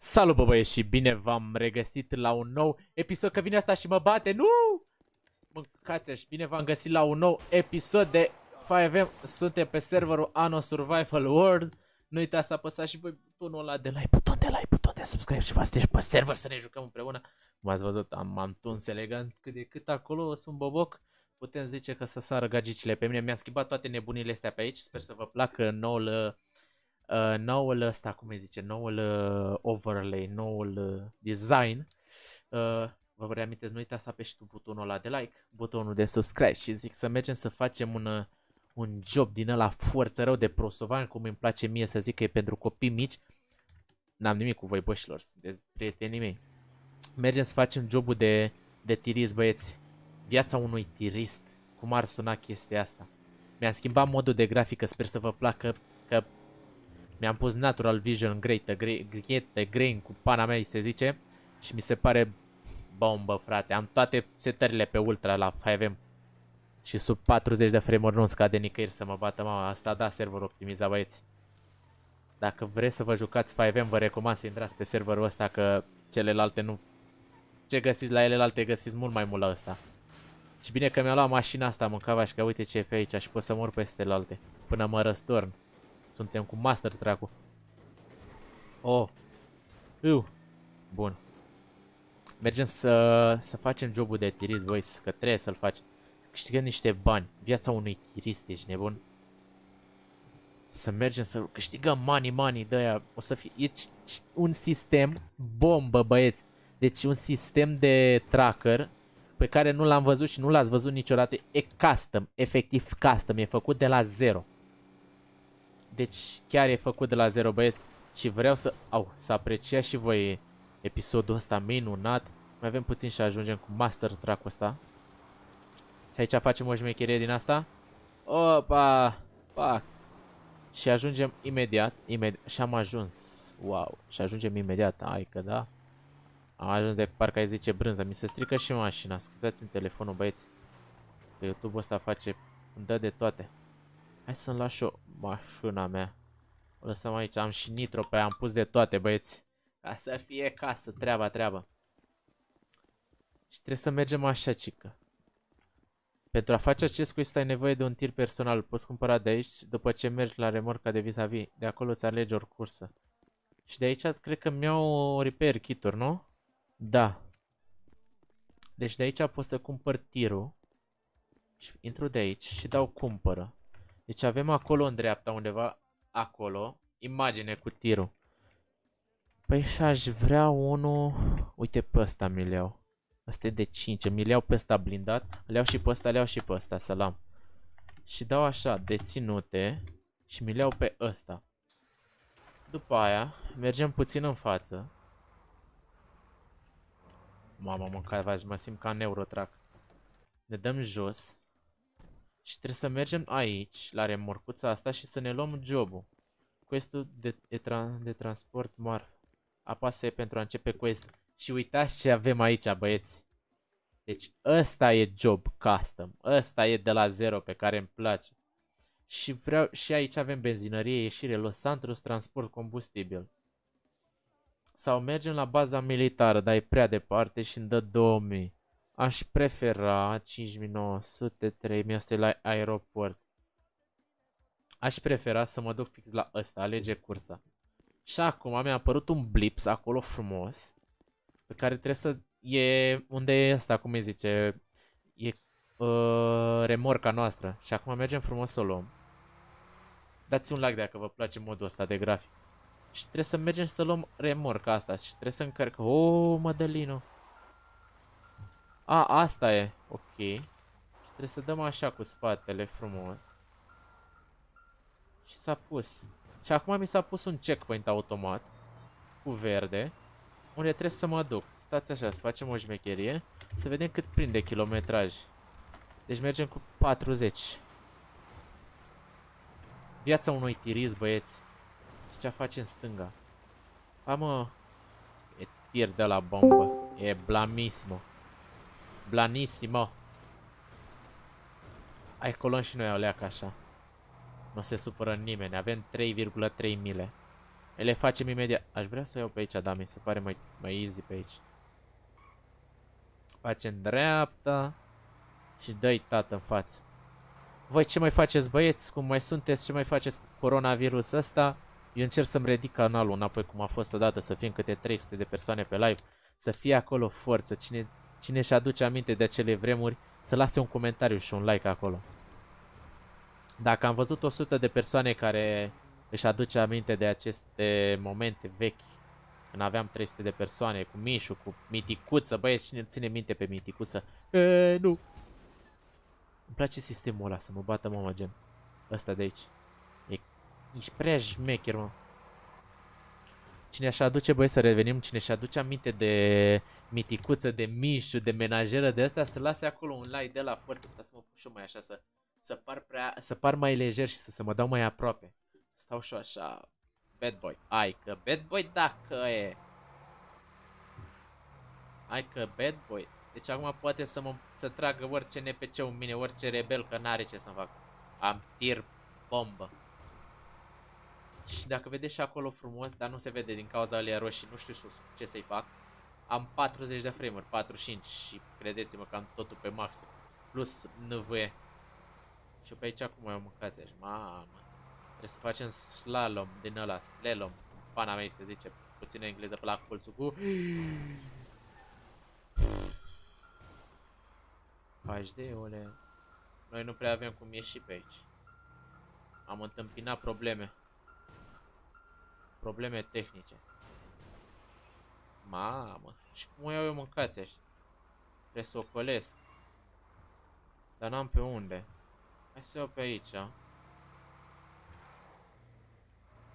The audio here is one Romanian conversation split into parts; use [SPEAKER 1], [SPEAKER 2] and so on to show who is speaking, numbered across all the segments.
[SPEAKER 1] Salut bă băieți și bine v-am regăsit la un nou episod Că vine asta și mă bate, nu! Mâncați și bine v-am găsit la un nou episod de 5M Suntem pe serverul Anno Survival World. Nu uitați să apăsați și voi butonul ăla de like, buton de like, buton de subscribe și vă sunteți pe server să ne jucăm împreună. Cum ați văzut, am, am tuns elegant cât de cât acolo, sunt boboc. Putem zice că să sară gagicile pe mine. Mi-am schimbat toate nebunile astea pe aici. Sper să vă placă noul uh, noul ăsta, cum îi zice, noul uh, overlay, noul uh, design, uh, vă reamintesc, nu uitați să apeși tu butonul ăla de like, butonul de subscribe și zic să mergem să facem un, uh, un job din ăla forță rău de prostovan, cum îmi place mie să zic că e pentru copii mici. N-am nimic cu voi, bășilor, sunteți prietenii mei. Mergem să facem jobul de, de tirist, băieți. Viața unui tirist. Cum ar suna chestia asta? Mi-am schimbat modul de grafică, sper să vă placă, că mi-am pus Natural Vision Great, Great Grain cu pana mea se zice și mi se pare bombă frate. Am toate setările pe ultra la 5M și sub 40 de frame-uri nu scade nicăieri să mă bată mama. Asta da server optimizat băieți. Dacă vreți să vă jucați 5M vă recomand să intrați pe serverul ăsta că celelalte nu... Ce găsiți la elelalte găsiți mult mai mult la ăsta. Și bine că mi-a luat mașina asta, mâncava și că uite ce e pe aici și pot să mor peste alte până mă răstorn. Suntem cu master dracu. Oh. Iu. Bun. Mergem să, să facem jobul de tirist, voi, că trebuie să-l facem. Să câștigăm niște bani. Viața unui tirist, ești nebun? Să mergem să câștigăm money, money de aia. O să fie e un sistem bombă, băieți. Deci un sistem de tracker pe care nu l-am văzut și nu l-ați văzut niciodată. E custom, efectiv custom, e făcut de la zero. Deci chiar e făcut de la zero băieți și vreau să, au, să apreciați și voi episodul ăsta minunat. Mai avem puțin și ajungem cu Master Track ăsta. Și aici facem o șmecherie din asta. Opa! Pac! Și ajungem imediat, imediat, și am ajuns. Wow, și ajungem imediat, ai că da. Am ajuns de parcă ai zice brânză, mi se strică și mașina, scuzați-mi telefonul băieți. Că YouTube ăsta face, îmi dă de toate. Hai să-mi las și o mașina mea. O lăsăm aici, am și nitro pe aia, am pus de toate băieți. Ca să fie casă, treaba, treaba. Și trebuie să mergem așa, cică. Pentru a face acest quest ai nevoie de un tir personal. Poți cumpăra de aici după ce mergi la remorca de vis-a-vis. -vis. De acolo îți alegi o cursă. Și de aici cred că mi-au repair kit nu? Da. Deci de aici pot să cumpăr tirul. Și intru de aici și dau cumpără. Deci avem acolo în dreapta undeva, acolo, imagine cu tirul. Păi și aș vrea unul, uite pe ăsta mi-l iau. Asta e de 5, mi-l iau pe ăsta blindat, îl iau și pe ăsta, îl iau și pe ăsta, să-l am. Și dau așa, deținute și mi-l iau pe ăsta. După aia, mergem puțin în față. Mama, mă, mă simt ca în Eurotrack. Ne dăm jos. Și trebuie să mergem aici, la remorcuța asta și să ne luăm jobul. Questul de, de, tra de transport marf. Apasă e pentru a începe quest. Și uitați ce avem aici, băieți. Deci ăsta e job custom. Ăsta e de la zero pe care îmi place. Și, vreau, și aici avem benzinărie, ieșire, Los Santos, transport combustibil. Sau mergem la baza militară, dar e prea departe și îmi dă 2000. Aș prefera 5900, 3100 la aeroport. Aș prefera să mă duc fix la ăsta, alege cursa. Și acum mi-a apărut un blips acolo frumos. Pe care trebuie să... E... Unde e ăsta, cum îi zice? E uh, remorca noastră. Și acum mergem frumos să o luăm. Dați un like dacă vă place modul ăsta de grafic. Și trebuie să mergem să luăm remorca asta. Și trebuie să încărc. Oh, Mădălino. A, asta e. Ok. Și trebuie să dăm așa cu spatele frumos. Și s-a pus. Și acum mi s-a pus un checkpoint automat. Cu verde. Unde trebuie să mă duc. Stați așa, să facem o șmecherie. Să vedem cât prinde kilometraj. Deci mergem cu 40. Viața unui tiriz, băieți. Și ce face în stânga? A, mă. E tir de la bombă. E blamismo. Blanissimo. Ai colon și noi o leacă așa. Nu se supără nimeni. Avem 3,3 mile. Le facem imediat. Aș vrea să iau pe aici, da, mi se pare mai, mai easy pe aici. Facem dreapta. Și dă-i tată în față. Voi ce mai faceți băieți? Cum mai sunteți? Ce mai faceți cu coronavirus ăsta? Eu încerc să-mi ridic canalul înapoi cum a fost odată, să fim câte 300 de persoane pe live. Să fie acolo forță. Cine, cine și aduce aminte de acele vremuri, să lase un comentariu și un like acolo. Dacă am văzut 100 de persoane care își aduce aminte de aceste momente vechi, când aveam 300 de persoane, cu Mișu, cu Miticuță, băieți, cine ține minte pe Miticuță? E, nu. Îmi place sistemul ăla, să mă bată mama gen. Ăsta de aici. E, ești prea șmecher, mă. Cine așa aduce, băieți, să revenim, cine și aduce aminte de Miticuță, de Mișu, de menajeră de asta, să lase acolo un like de la forță, asta să mă pun și mai așa, să, să, par prea, să par mai lejer și să, să mă dau mai aproape. Stau și așa, bad boy. Ai că bad boy dacă e. Ai că bad boy. Deci acum poate să mă să tragă orice NPC în mine, orice rebel, că n-are ce să fac. Am tir bombă. Și dacă vedeți și acolo frumos, dar nu se vede din cauza alea roșii, nu știu ce să-i fac. Am 40 de frame 45 și credeți-mă că am totul pe maxim. Plus NV. Și pe aici acum am mâncați așa. Mamă. Trebuie să facem slalom din ăla, slalom. Pana mea se zice puțin în engleză pe la colțul cu... HD-ule. Noi nu prea avem cum ieși pe aici. Am întâmpinat probleme. Probleme tehnice. Mamă. Și cum o iau eu mâncați așa? Trebuie să o colesc. Dar n-am pe unde. Hai să iau pe aici.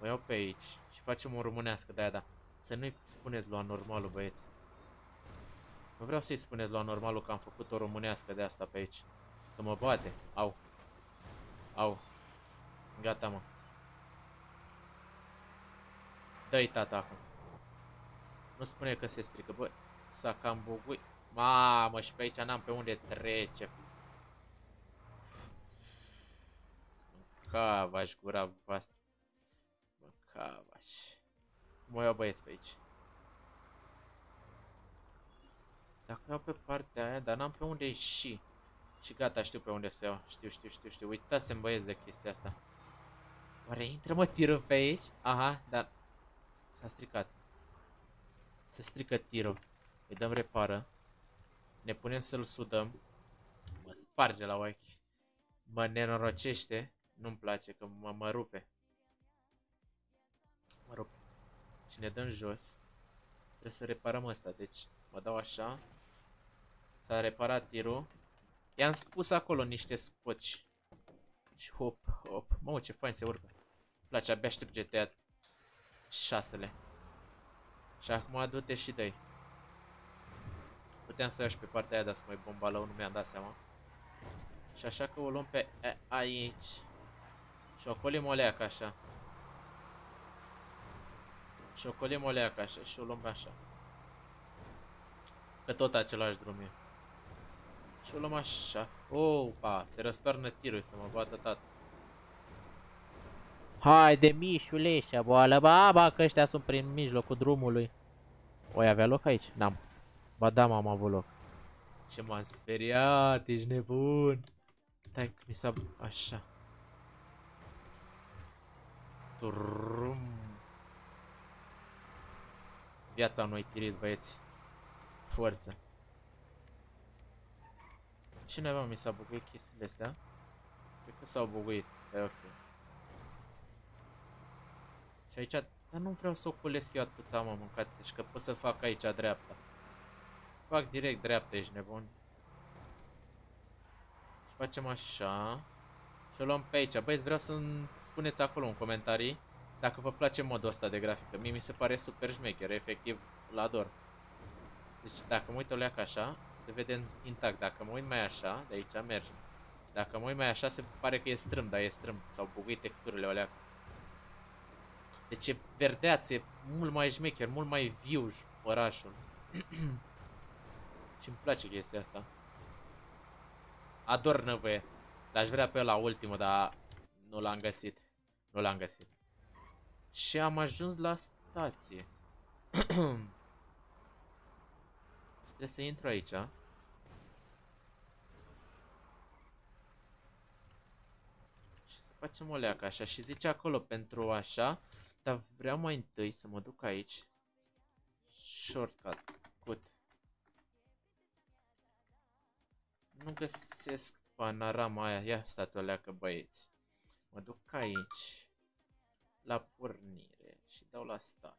[SPEAKER 1] O iau pe aici și facem o românească de aia, da. Să nu-i spuneți lui anormalul, băieți. Nu vreau să-i spuneți lui anormalul că am făcut o românească de asta pe aici. Că mă bate. Au. Au. Gata, mă. Dă-i tata acum. Nu spune că se strică, bă. S-a cam bugui. Mamă, și pe aici n-am pe unde trece. Cavaș gura voastră. Cavaș. Mă iau băieți pe aici. Dacă iau pe partea aia, dar n-am pe unde ieși. Și gata, știu pe unde să iau. Știu, știu, știu, știu. Uitați-mi băieți de chestia asta. Oare intră mă tirul pe aici? Aha, dar s-a stricat. Se strică tirul. Îi dăm repară. Ne punem să-l sudăm. Mă sparge la ochi. Mă nenorocește. Nu-mi place că mă, mă rupe. Mă rupe. Și ne dăm jos. Trebuie să reparăm asta. Deci mă dau așa. S-a reparat tirul. I-am spus acolo niște scoci. Și hop, hop. Mă, ce fain se urcă. Îmi place, abia aștept GTA 6-le. Și acum du-te și dă -i. Puteam să iau și pe partea aia, dar să mai bomba la nu mi-am dat seama. Și așa că o luăm pe aici. Și ocolim o leacă așa. Și ocolim o leacă așa și o luăm pe așa. Pe tot același drum e. Și o luăm așa. Opa, se răstoarnă tirul să mă bată tata. Haide, mișuleșa, boală, baba, că ăștia sunt prin mijlocul drumului. Oi avea loc aici? N-am. Ba da, am avut loc. Ce m-am speriat, ești nebun. Stai că mi s-a... Așa. Trum. Viața unui tiriți, băieți. Forță. Cineva mi s-a buguit chestiile astea? Cred că s-au buguit. E ok. Și aici... Dar nu vreau să o culesc eu atâta, mă, mâncați și că pot să fac aici dreapta. Fac direct dreapta, ești nebun. Și facem așa. Și o luăm pe aici. Băieți, vreau să-mi spuneți acolo în comentarii dacă vă place modul ăsta de grafică. Mie mi se pare super șmecher, efectiv, la ador. Deci dacă mă uit o leacă așa, se vede intact. Dacă mă uit mai așa, de aici merge. Dacă mă uit mai așa, se pare că e strâm, dar e strâm. S-au buguit texturile o leacă. Deci e verdeaț, e mult mai șmecher, mult mai viu orașul. și îmi place chestia asta. Ador năvăie. Dar aș vrea pe la ultimul, dar nu l-am găsit. Nu l-am găsit. Și am ajuns la stație. Trebuie să intru aici. Și să facem o leacă așa. Și zice acolo pentru așa. Dar vreau mai întâi să mă duc aici. Shortcut. Cut. Nu găsesc panorama aia. Ia stați o leacă băieți. Mă duc aici. La pornire. Și dau la start.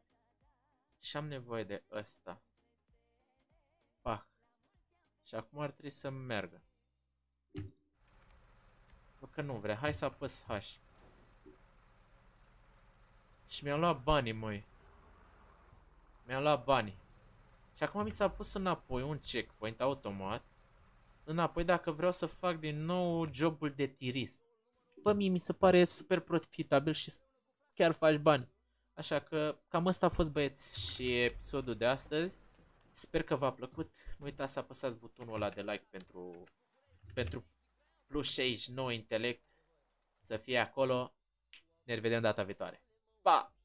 [SPEAKER 1] Și am nevoie de ăsta. Pac. Și acum ar trebui să meargă. Bă, că nu vrea. Hai să apăs H. Și mi-am luat banii, măi. Mi-am luat banii. Și acum mi s-a pus înapoi un checkpoint automat. Înapoi dacă vreau să fac din nou jobul de tirist. Bă, mie mi se pare super profitabil și chiar faci bani. Așa că cam asta a fost băieți și episodul de astăzi. Sper că v-a plăcut. Nu uitați să apăsați butonul ăla de like pentru, pentru plus 69 intelect. Să fie acolo. Ne revedem data viitoare. but